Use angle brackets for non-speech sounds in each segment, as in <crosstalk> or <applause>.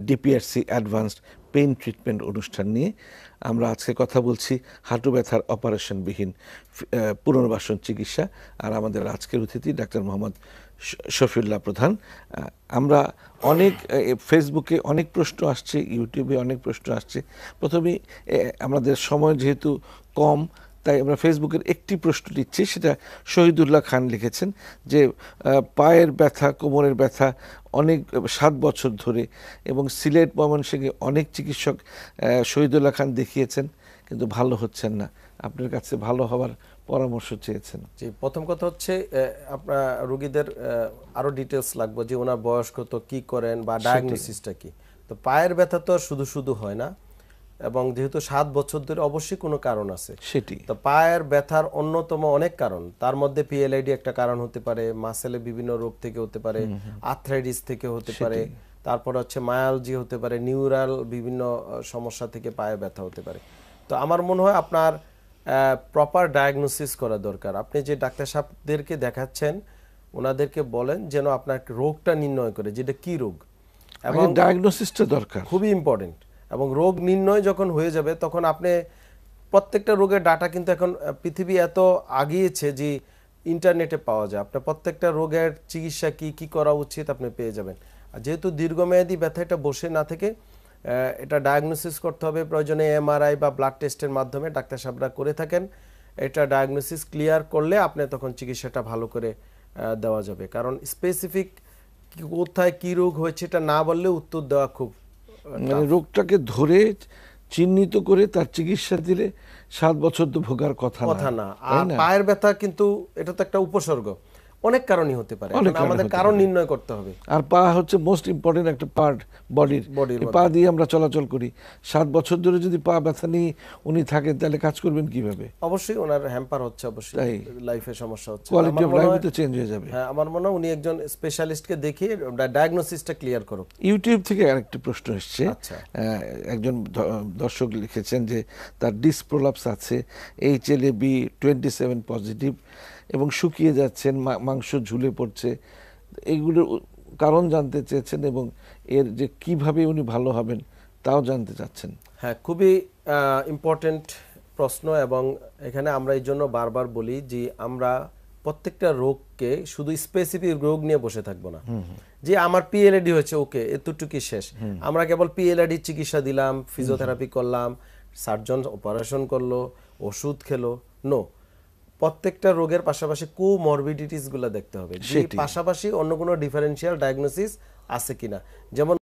DPRC advanced pain treatment অনুষ্ঠান নিয়ে আমরা আজকে কথা বলছি হাঁটু ব্যথার অপারেশনবিহীন পুনর্বাসন চিকিৎসা আর আমাদের আজকের অতিথি ডাক্তার মোহাম্মদ শফিউল্লাহ প্রধান। আমরা অনেক ফেসবুকে অনেক প্রশ্ন আসছে ইউটিউবে অনেক প্রশ্ন আসছে। প্রথমে আমাদের সময় যেহেতু কম তাই আমরা ফেসবুকের একটি প্রশ্ন দিচ্ছি সেটা শহীদুল্লাহ খান লিখেছেন যে পায়ের ব্যথা কোমরের ব্যথা অনেক সাত বছর ধরে এবং সিলেট ময়মনসিংহে অনেক চিকিৎসক শহীদুল্লাহ খান দেখিয়েছেন কিন্তু ভালো হচ্ছেন না। আপনার কাছে ভালো হওয়ার পরামর্শ চেয়েছেন। জি প্রথম কথা হচ্ছে আপনার রোগীদের আরও ডিটেলস লাগবে যে ওনার বয়স কত কী করেন বা ডায়াগনোসিসটা কি। তো পায়ের ব্যথা তো আর শুধু শুধু হয় না এবং যেহেতু সাত বছর ধরে অবশ্যই কোনো কারণ আছে সেটি। তো পায়ের ব্যথার অন্যতম অনেক কারণ। তার মধ্যে পিএলআইডি একটা কারণ হতে পারে মাসেলে বিভিন্ন রোগ থেকে হতে পারে আর্থ্রাইটিস থেকে হতে পারে তারপর হচ্ছে মায়ালজি হতে পারে নিউরাল বিভিন্ন সমস্যা থেকে পায়ে ব্যথা হতে পারে। তো আমার মনে হয় আপনার প্রপার ডায়াগনোসিস করা দরকার। আপনি যে ডাক্তার সাহেবদেরকে দেখাচ্ছেন ওনাদেরকে বলেন যেন আপনার রোগটা নির্ণয় করে যেটা কি রোগ। এবং ডায়াগনোসিসটা দরকার। খুবই ইম্পর্টেন্ট এবং রোগ নির্ণয় যখন হয়ে যাবে, তখন আপনি প্রত্যেকটা রোগের ডাটা কিন্তু এখন পৃথিবী এত আগিয়েছে যে ইন্টারনেটে পাওয়া যায়। আপনার প্রত্যেকটা রোগের চিকিৎসা কি কি করা উচিত আপনি পেয়ে যাবেন। আর যেহেতু দীর্ঘমেয়াদী ব্যথা এটা বসে না থেকে এটা ডায়াগনোসিস করতে হবে। প্রয়োজনে এমআরআই বা ব্লাড টেস্টের মাধ্যমে ডাক্তার সাহেবরা করে থাকেন। এটা ডায়াগনোসিস ক্লিয়ার করলে আপনি তখন চিকিৎসাটা ভালো করে দেওয়া যাবে। কারণ স্পেসিফিক কোথায় কী রোগ হয়েছে এটা না বললে উত্তর দেওয়া খুব মানে রোগটাকে ধরে চিহ্নিত করে তার চিকিৎসা দিলে সাত বছর তো ভোগার কথা কথা না। আর পায়ের ব্যথা কিন্তু এটা তো একটা উপসর্গ। অনেক কারণই হতে পারে। আমাদের কারণ নির্ণয় করতে হবে। আর পা হচ্ছে মোস্ট ইম্পর্টেন্ট একটা পার্ট বডির পা দিয়ে আমরা চলাচল করি। সাত বছর ধরে যদি পা ব্যথা নিয়ে উনি থাকেন তাহলে কাজ করবেন কীভাবে? অবশ্যই ওনার হ্যাম্পার হচ্ছে অবশ্যই। লাইফে সমস্যা হচ্ছে। কোয়ালিটি অফ লাইফ তো চেঞ্জ হয়ে যাবে। হ্যাঁ আমার মনে হয় উনি একজন স্পেশালিস্টকে দেখিয়ে ডায়াগনোসিসটা ক্লিয়ার করুক। ইউটিউব থেকে আরেকটি প্রশ্ন এসছে। আচ্ছা। একজন দর্শক লিখেছেন যে তার ডিসপ্রোলাপস আছে H L A B twenty seven positive এবং শুকিয়ে যাচ্ছেন মাংস ঝুলে পড়ছে। এইগুলোর উ- কারণ জানতে চেয়েছেন এবং এর যে কীভাবে উনি ভালো হবেন তাও জানতে চাচ্ছেন। হ্যাঁ খুবই ইম্পর্টেন্ট প্রশ্ন এবং এখানে আমরা এই জন্য বারবার বলি যে আমরা প্রত্যেকটা রোগকে শুধু স্পেসিফিক রোগ নিয়ে বসে থাকব না। যে আমার পিএলএডি হয়েছে ওকে এতটুকুই শেষ। আমরা কেবল পিএলএডি চিকিৎসা দিলাম ফিজিওথেরাপি করলাম সার্জন অপারেশন করল ওষুধ খেলো নো প্রত্যেকটা রোগের পাশাপাশি কো মরবিডিটিসগুলো দেখতে হবে। সেই পাশাপাশি অন্য কোনো ডিফারেন্সিয়াল ডায়াগনোসিস আছে কিনা? যেমন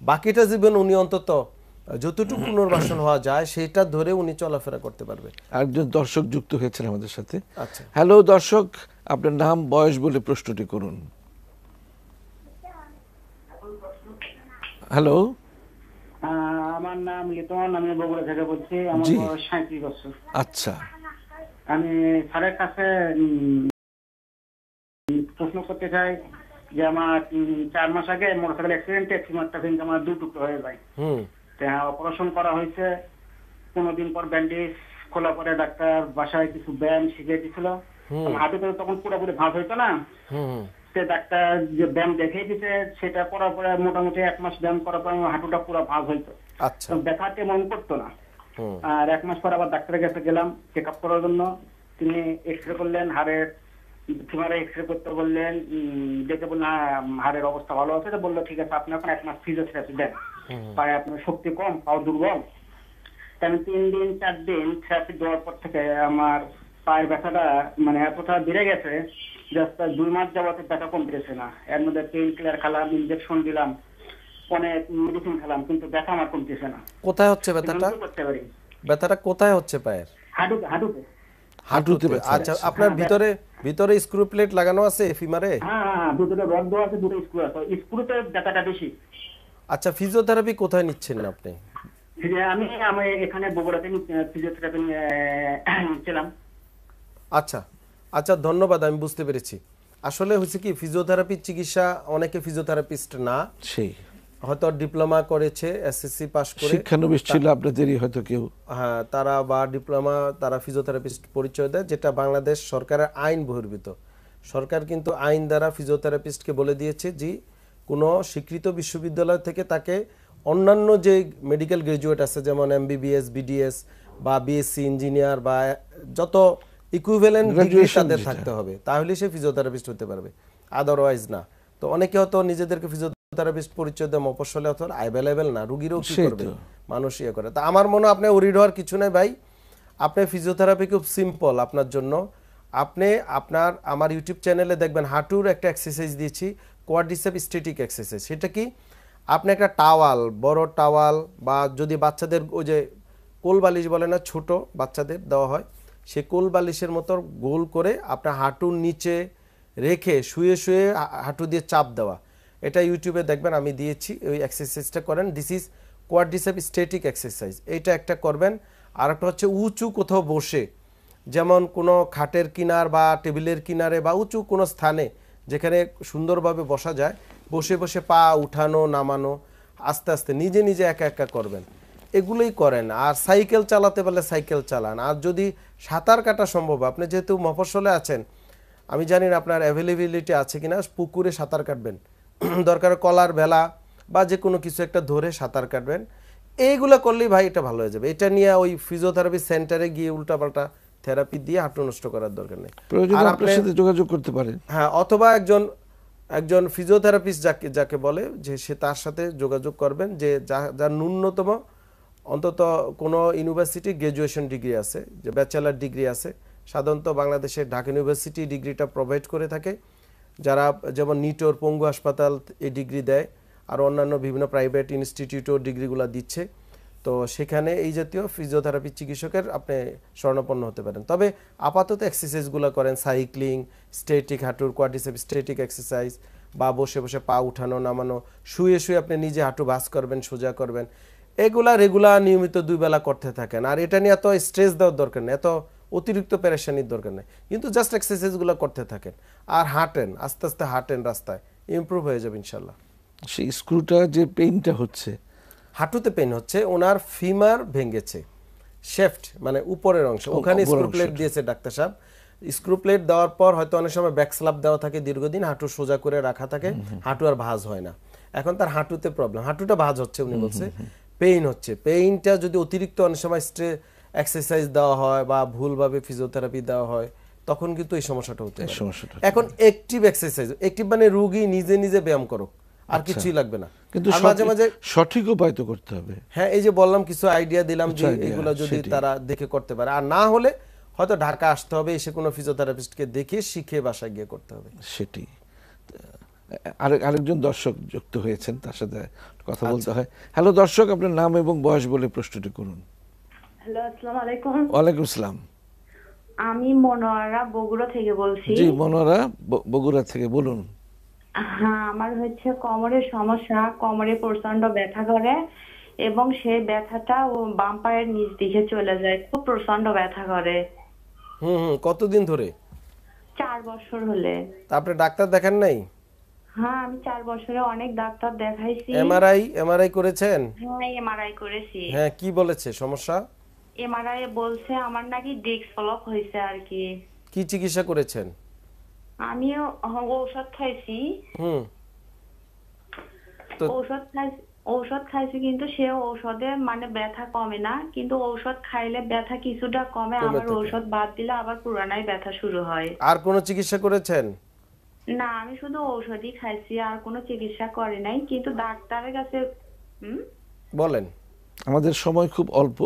বাকিটা জীবন উনি অন্তত যতটুকু পুনর্বাসন হওয়া যায় সেটা ধরে উনি চলাফেরা করতে পারবে। আরেকজন দর্শক যুক্ত হয়েছেন আমাদের সাথে। আচ্ছা। হ্যালো দর্শক আপনার নাম বয়স বলে প্রশ্নটি করুন। হ্যালো। আমার নাম লিটন আমি বগুড়া থেকে বলছি। আমার বয়স সাঁত্রিশ বছর। আচ্ছা। আমি স্যারের কাছে প্রশ্ন করতে চাই যে আমার চার মাস আগে মোটরসাইকেল অ্যাক্সিডেন্টে ফিমারটা ভেঙে আমার দু টুকরো হয়ে যায়। হুম। অপারেশন করা হয়েছে। দিন পর ব্যান্ডেজ খোলা পরে ডাক্তার বাসায় কিছু ব্যায়াম শিখিয়ে দিছিল হাঁটুতে তখন পুরোপুরি ভাঁজ হইতো না। সে ডাক্তার যে ব্যায়াম দেখিয়ে দিতে সেটা করার পরে মোটামুটি এক মাস ব্যায়াম করার পর আমার হাঁটুটা পুরো ভাঁজ হইতো। আচ্ছা। ব্যথা তেমন করতো না। আর এক মাস পর আবার ডাক্তারের কাছে গেলাম চেক আপ করার জন্য। তিনি এক্স রে করলেন হাড়ের ফিমারে এক্স রে করতে বললেন দেখে বললেন হ্যাঁ, হাড়ের অবস্থা ভালো আছে। তো বলল ঠিক আছে আপনি এখন এক মাস ফিজিওথেরাপি দেন। পায়ে আপনার শক্তি কম পাও দুর্বল। তা আমি তিন দিন চার দিন থেরাপি দেওয়ার পর থেকে আমার পায়ের ব্যথাটা মানে এতটা বেড়ে গেছে জাস্ট দুই মাস যাবতে ব্যথা কমতেছে না। এর মধ্যে পেইন কিলার খেলাম ইনজেকশন দিলাম অনেক মেডিসিন খেলাম কিন্তু ব্যথা আমার কমতেছে না। কোথায় হচ্ছে ব্যথাটা? করতে পারি। ব্যথাটা কোথায় হচ্ছে পায়ের? হাঁটুতে হাঁটুতে। হাঁটুতে আচ্ছা আপনার ভিতরে ভিতরে স্ক্রু প্লেট লাগানো আছে ফিমারে হ্যাঁ হ্যাঁ হ্যাঁ দুটো রড দেওয়া আছে দুটো স্ক্রু আছে। স্ক্রুতে ব্যথাটা বেশি। আচ্ছা ফিজিওথেরাপি কোথায় নিচ্ছেন আপনি? আমি আমি এখানে বগুড়াতে ফিজিওথেরাপি আচ্ছা আচ্ছা ধন্যবাদ আমি বুঝতে পেরেছি। আসলে হচ্ছে কি ফিজিওথেরাপির চিকিৎসা অনেকে ফিজিওথেরাপিস্ট না। সেই। হয়তো ডিপ্লোমা করেছে এসএসসি পাস করে। শিক্ষানবিশ ছিল আপনাদেরই হয়তো কেউ। হ্যাঁ তারা বা ডিপ্লোমা তারা ফিজিওথেরাপিস্ট পরিচয় দেয় যেটা বাংলাদেশ সরকারের আইন বহির্ভূত। সরকার কিন্তু আইন দ্বারা ফিজিওথেরাপিস্টকে বলে দিয়েছে যে কোনো স্বীকৃত বিশ্ববিদ্যালয় থেকে তাকে অন্যান্য যে মেডিকেল গ্রাজুয়েট আছে যেমন এমবিবিএস বিডিএস বা বিএসসি ইঞ্জিনিয়ার বা যত ইকুইভ্যালেন্ট ডিগ্রি তাদের থাকতে হবে তাহলে সে ফিজিওথেরাপিস্ট হতে পারবে। আদারওয়াইজ না। তো অনেকে হয়তো নিজেদেরকে ফিজিওথেরাপিস্ট পরিচয় দেয় মফস্বলে অথবা অ্যাভেলেবেল না রুগীরও কি করবে। মানুষ ইয়ে করে। তা আমার মনে হয় আপনি ওরিড হওয়ার কিছু নাই ভাই। আপনি ফিজিওথেরাপি খুব সিম্পল আপনার জন্য। আপনি আপনার আমার ইউটিউব চ্যানেলে দেখবেন হাঁটুর একটা এক্সারসাইজ দিয়েছি কোয়াড্রিসেপ স্টেটিক এক্সারসাইজ সেটা কি? আপনি একটা টাওয়াল বড় টাওয়াল বা যদি বাচ্চাদের ওই যে কোল বালিশ বলে না ছোট বাচ্চাদের দেওয়া হয় সে কোল বালিশের মতো গোল করে আপনার হাঁটুর নিচে রেখে শুয়ে শুয়ে হাঁটু দিয়ে চাপ দেওয়া। এটা ইউটিউবে দেখবেন, আমি দিয়েছি, ওই এক্সারসাইজটা করেন। This is quadricep static exercise এইটা একটা করবেন। আর একটা হচ্ছে উঁচু কোথাও বসে, যেমন কোনো খাটের কিনার বা টেবিলের কিনারে বা উঁচু কোনো স্থানে, যেখানে সুন্দরভাবে বসা যায়, বসে বসে পা উঠানো, নামানো, আস্তে আস্তে নিজে নিজে একা একা করবেন। এগুলোই করেন। আর সাইকেল চালাতে পারলে সাইকেল চালান। আর যদি সাঁতার কাটা সম্ভব, আপনি যেহেতু মফস্বলে আছেন, আমি জানি না আপনার অ্যাভেলেবিলিটি আছে কিনা, পুকুরে সাঁতার কাটবেন। <clears throat> দরকার কলার ভেলা বা যে কোনো কিছু একটা ধরে সাঁতার কাটবেন। এইগুলো করলেই ভাই এটা ভালো হয়ে যাবে। এটা নিয়ে ওই ফিজিওথেরাপি সেন্টারে গিয়ে উল্টাপাল্টা থেরাপি দিয়ে হাঁটু নষ্ট করার দরকার নেই। আর আপনার সাথে যোগাযোগ করতে পারেন। হ্যাঁ অথবা একজন একজন ফিজিওথেরাপিস্ট যাকে যাকে বলে যে সে তার সাথে যোগাযোগ করবেন যে যা- যার ন্যূনতম অন্তত কোনো ইউনিভার্সিটি গ্র্যাজুয়েশন ডিগ্রি আছে যে ব্যাচেলার ডিগ্রি আছে সাধারণত বাংলাদেশের ঢাকা ইউনিভার্সিটি ডিগ্রিটা প্রোভাইড করে থাকে। যারা যেমন নিটোর পঙ্গু হাসপাতাল এই ডিগ্রি দেয়, আর অন্যান্য বিভিন্ন প্রাইভেট ইনস্টিটিউটও ডিগ্রিগুলো দিচ্ছে। তো সেখানে এই জাতীয় ফিজিওথেরাপি চিকিৎসকের আপনি স্বর্ণপন্ন হতে পারেন। তবে আপাতত এক্সারসাইজগুলো করেন সাইক্লিং স্টেটিক হাঁটুর কোয়াড্রিসেপ স্টেটিক এক্সারসাইজ বা বসে বসে পা উঠানো, নামানো, শুয়ে শুয়ে আপনি নিজে হাঁটু ভাস করবেন, সোজা করবেন, এগুলা রেগুলার নিয়মিত দুই বেলা করতে থাকেন। আর এটা নিয়ে এত স্ট্রেস দেওয়ার দরকার নেই। এত অতিরিক্ত প্যারেশানির দরকার নেই। কিন্তু জাস্ট এক্সারসাইজগুলো করতে থাকেন। আর হাঁটেন আস্তে আস্তে হাঁটেন রাস্তায় ইমপ্রুভ হয়ে যাবে ইনশাল্লাহ। সেই স্ক্রুটা যে পেইনটা হচ্ছে। হাঁটুতে পেন হচ্ছে ওনার ফিমার ভেঙেছে। শেফট মানে উপরের অংশ ওখানে স্ক্রু প্লেট দিয়েছে ডাক্তার সাহেব। স্ক্রু প্লেট দেওয়ার পর হয়তো অনেক সময় ব্যাক স্ল্যাব দেওয়া থাকে দীর্ঘদিন হাঁটু সোজা করে রাখা থাকে হাঁটু আর ভাঁজ হয় না। এখন তার হাঁটুতে প্রবলেম হাঁটুটা ভাঁজ হচ্ছে উনি বলছে পেইন হচ্ছে। পেইনটা যদি অতিরিক্ত অনেক সময় স্ট্রে এক্সারসাইজ দেওয়া হয় বা ভুলভাবে ফিজিওথেরাপি দেওয়া হয় তখন কিন্তু এই সমস্যাটা হতে পারে। সমস্যাটা এখন একটিভ এক্সারসাইজ একটিভ মানে রুগী নিজে নিজে ব্যায়াম করুক আর কিছুই লাগবে না। আচ্ছা। কিন্তু মাঝে মাঝে সঠিক উপায় তো করতে হবে। হ্যাঁ এই যে বললাম কিছু আইডিয়া দিলাম যে এগুলো যদি তারা দেখে করতে পারে। আর না হলে হয়তো ঢাকা আসতে হবে এসে কোনো ফিজিওথেরাপিস্টকে দেখে শিখে বাসায় গিয়ে করতে হবে। সেটি আরেক আরেকজন দর্শক যুক্ত হয়েছেন তার সাথে কথা আচ্ছা। বলতে হয়। হ্যালো দর্শক আপনার নাম এবং বয়স বলে প্রশ্নটি করুন। হ্যালো আসসালামু আলাইকুম। ওয়ালাইকুম আসসালাম। আমি মনোয়ারা বগুড়া থেকে বলছি। জি মনোরা ব- বগুড়া থেকে বলুন। হ্যাঁ আমার হচ্ছে কোমরের সমস্যা কোমরে প্রচণ্ড ব্যথা করে এবং সেই ব্যথাটা ও বাম পায়ের নিচ দিকে চলে যায় খুব প্রচণ্ড ব্যথা করে। হুম হুম কতদিন ধরে? চার বছর হলে। তারপরে ডাক্তার দেখেন নাই? হ্যাঁ আমি চার বছরে অনেক ডাক্তার দেখাইছি। এমআরআই এমআরআই করেছেন? হ্যাঁ এমআরআই করেছি। হ্যাঁ কি বলেছে সমস্যা? এমআরআই বলছে আমার নাকি ডিস্ক ফলক হয়েছে আর কি। কি চিকিৎসা করেছেন? আমিও হ- ঔষধ খাইছি। হুম। ঔষধ খাইছি ঔষধ খাইছি কিন্তু সে ঔষধে মানে ব্যথা কমে না কিন্তু ঔষধ খাইলে ব্যথা কিছুটা কমে। কমে আবার ঔষধ বাদ দিলে আবার পুরানাই ব্যথা শুরু হয়। আর কোনো চিকিৎসা করেছেন? না আমি শুধু ঔষধই খাইছি আর কোনো চিকিৎসা করি নাই। কিন্তু ডাক্তারের কাছে হুম? বলেন। আমাদের সময় খুব অল্প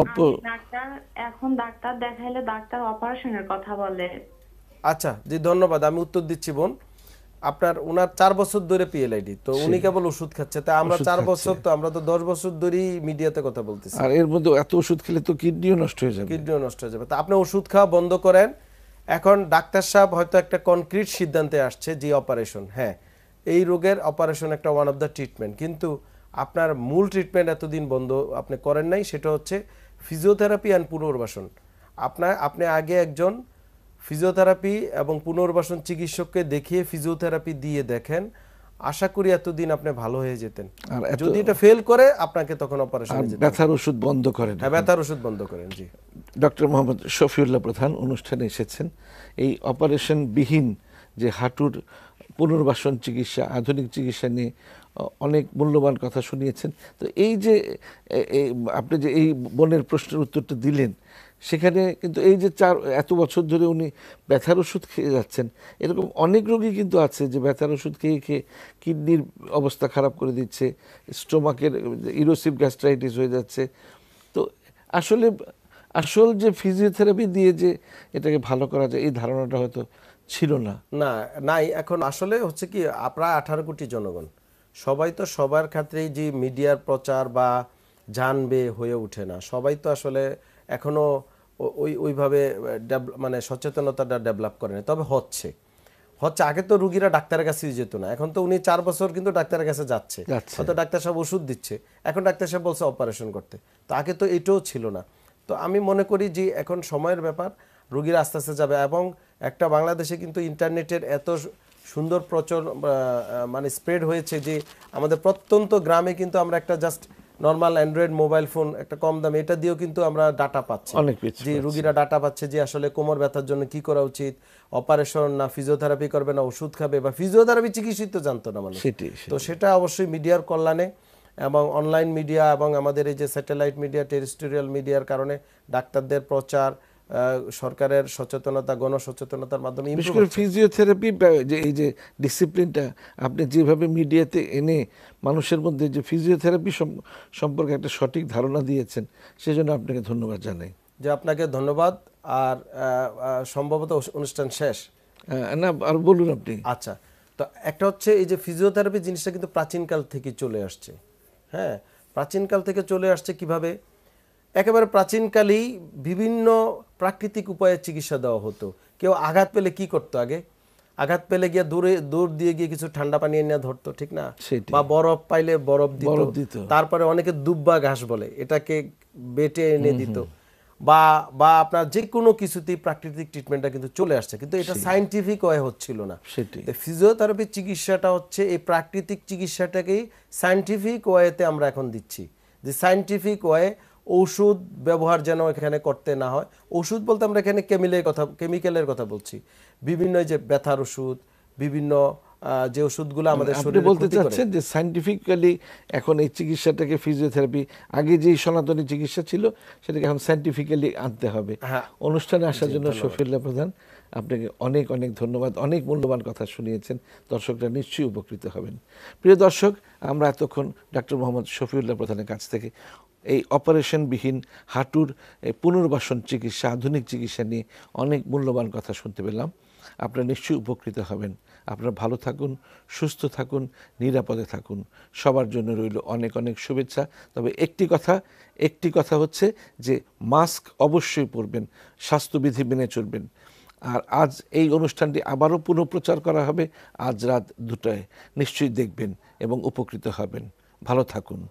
অল্প ডাক্তার এখন ডাক্তার দেখাইলে ডাক্তার অপারেশনের কথা বলে। আচ্ছা জি ধন্যবাদ। আমি উত্তর দিচ্ছি বোন। আপনার ওনার চার বছর ধরে পিএলআইডি তো উনি কেবল ওষুধ খাচ্ছে। তা আমরা চার বছর তো আমরা তো দশ বছর ধরেই মিডিয়াতে কথা বলতেছি। আর এর মধ্যে এত ওষুধ খেলে তো কিডনিও নষ্ট হয়ে যাবে। কিডনিও নষ্ট হয়ে যাবে। তা আপনি ওষুধ খাওয়া বন্ধ করেন। এখন ডাক্তার সাহেব হয়তো একটা কনক্রিট সিদ্ধান্তে আসছে যে অপারেশন হ্যাঁ। এই রোগের অপারেশন একটা ওয়ান অফ দ্য ট্রিটমেন্ট কিন্তু আপনার মূল ট্রিটমেন্ট এতদিন বন্ধ আপনি করেন নাই সেটা হচ্ছে ফিজিওথেরাপি অ্যান্ড পুনর্বাসন। আপনার আপনি আগে একজন ফিজিওথেরাপি এবং পুনর্বাসন চিকিৎসককে দেখিয়ে ফিজিওথেরাপি দিয়ে দেখেন আশা করি এতদিন আপনি ভালো হয়ে যেতেন। যদি এটা ফেল করে আপনাকে তখন অপারেশনে। ব্যথার ওষুধ বন্ধ করেন হ্যাঁ ব্যথার ওষুধ বন্ধ করেন জি। ডক্টর মোহাম্মদ শফিউল্লাহ প্রধান অনুষ্ঠানে এসেছেন। এই অপারেশন বিহীন যে হাঁটুর পুনর্বাসন চিকিৎসা, আধুনিক চিকিৎসা নিয়ে অনেক মূল্যবান কথা শুনিয়েছেন। তো এই যে আপনি যে এই বোনের প্রশ্নের উত্তরটা দিলেন, সেখানে কিন্তু এই যে চার, এত বছর ধরে উনি ব্যথার ওষুধ খেয়ে যাচ্ছেন, এরকম অনেক রোগী কিন্তু আছে যে ব্যথার ওষুধ খেয়ে খেয়ে কিডনির অবস্থা খারাপ করে দিচ্ছে, স্টোমাকের ইরোসিভ গ্যাস্ট্রাইটিস হয়ে যাচ্ছে। তো আসলে, আসল যে ফিজিওথেরাপি দিয়ে যে এটাকে ভালো করা যায়, এই ধারণাটা হয়তো ছিল না। না নাই এখন আসলে হচ্ছে কি প্রায় আঠারো কোটি জনগণ। সবাই তো সবার ক্ষেত্রেই যে মিডিয়ার প্রচার বা জানবে হয়ে ওঠে না। সবাই তো আসলে এখনও ও- ওই ওইভাবে মানে সচেতনতাটা ডেভেলপ করে না তবে হচ্ছে। হচ্ছে আগে তো রুগীরা ডাক্তারের কাছে যেত না। এখন তো উনি চার বছর কিন্তু ডাক্তারের কাছে যাচ্ছে। যাচ্ছে। হয়তো ডাক্তার সাহেব ওষুধ দিচ্ছে। এখন ডাক্তার সাহেব বলছে অপারেশন করতে। তো আগে তো এটাও ছিল না। তো আমি মনে করি যে এখন সময়ের ব্যাপার। রুগীরা আস্তে আস্তে যাবে এবং একটা বাংলাদেশে কিন্তু ইন্টারনেটের এত সুন্দর আহ, মানে স্প্রেড হয়েছে যে আমাদের প্রত্যন্ত গ্রামে কিন্তু আমরা একটা just normal Android mobile phone একটা কম দামে এটা দিয়েও কিন্তু আমরা ডাটা পাচ্ছি। যে রুগীরা ডাটা পাচ্ছে যে আসলে কোমর ব্যথার জন্য কি করা উচিত অপারেশন না ফিজিওথেরাপি করবে না ওষুধ খাবে বা ফিজিওথেরাপি চিকিৎসিত তো জানতো না সেটি তো সেটা অবশ্যই মিডিয়ার কল্যাণে এবং অনলাইন মিডিয়া এবং আমাদের এই যে স্যাটেলাইট মিডিয়া টেরিস্টোরিয়াল মিডিয়ার কারণে ডাক্তারদের প্রচার সরকারের সচেতনতা গণসচেতনতার মাধ্যমে বিশেষ করে ফিজিওথেরাপি যে এই যে ডিসিপ্লিনটা আপনি যেভাবে মিডিয়াতে এনে মানুষের মধ্যে যে ফিজিওথেরাপি সম- সম্পর্কে একটা সঠিক ধারণা দিয়েছেন সেজন্য আপনাকে ধন্যবাদ জানাই। যে আপনাকে ধন্যবাদ। আর সম্ভবত অনুষ্ঠান শেষ। না আর বলুন আপনি। আচ্ছা তো একটা হচ্ছে এই যে ফিজিওথেরাপি জিনিসটা কিন্তু প্রাচীনকাল থেকে চলে আসছে। হ্যাঁ প্রাচীনকাল থেকে চলে আসছে কীভাবে? একেবারে প্রাচীনকালেই বিভিন্ন প্রাকৃতিক উপায়ে চিকিৎসা দেওয়া হতো। কেউ আঘাত পেলে কি করতো আগে? আঘাত পেলে গিয়ে দূরে দূর দিয়ে গিয়ে কিছু ঠান্ডা পানি এনে ধরতো ঠিক না? বা বরফ পাইলে বরফ দিত। তারপরে অনেকে দুব্বা ঘাস বলে এটাকে বেটে এনে দিত। বা বা আপনার যে কোনো কিছুতেই প্রাকৃতিক ট্রিটমেন্টটা কিন্তু চলে আসছে। কিন্তু এটা সাইন্টিফিক ওয়ে হচ্ছিল না। ফিজিওথেরাপি চিকিৎসাটা হচ্ছে এই প্রাকৃতিক চিকিৎসাটাকেই সায়েন্টিফিক ওয়েতে আমরা এখন দিচ্ছি। যে সায়েন্টিফিক ওয়ে ওষুধ ব্যবহার যেন এখানে করতে না হয়। ওষুধ বলতে আমরা এখানে কেমিলের কথা কেমিক্যালের কথা বলছি। বিভিন্ন যে ব্যথার ওষুধ বিভিন্ন যে ওষুধগুলো আমাদের শরীরে বলতে চাচ্ছেন যে সাইন্টিফিক্যালি এখন এই চিকিৎসাটাকে ফিজিওথেরাপি আগে যেই সনাতনী চিকিৎসা ছিল সেটাকে এখন সাইন্টিফিক্যালি আনতে হবে। হ্যাঁ। অনুষ্ঠানে আসার জন্য শফিউল্লাহ প্রধান আপনাকে অনেক অনেক ধন্যবাদ। অনেক মূল্যবান কথা শুনিয়েছেন। দর্শকরা নিশ্চয়ই উপকৃত হবেন। প্রিয় দর্শক আমরা এতক্ষণ ডক্টর মোহাম্মদ শফিউল্লাহ প্রধানের কাছ থেকে এই অপারেশনবিহীন হাঁটুর পুনর্বাসন চিকিৎসা, আধুনিক চিকিৎসা নিয়ে অনেক মূল্যবান কথা শুনতে পেলাম। আপনারা নিশ্চয়ই উপকৃত হবেন। আপনারা ভালো থাকুন, সুস্থ থাকুন, নিরাপদে থাকুন। সবার জন্য রইল অনেক অনেক শুভেচ্ছা। তবে একটি কথা একটি কথা হচ্ছে যে মাস্ক অবশ্যই পরবেন, স্বাস্থ্যবিধি মেনে চলবেন। আর আজ এই অনুষ্ঠানটি আবারও পুনঃপ্রচার করা হবে আজ রাত দুটায়। নিশ্চয়ই দেখবেন এবং উপকৃত হবেন। ভালো থাকুন।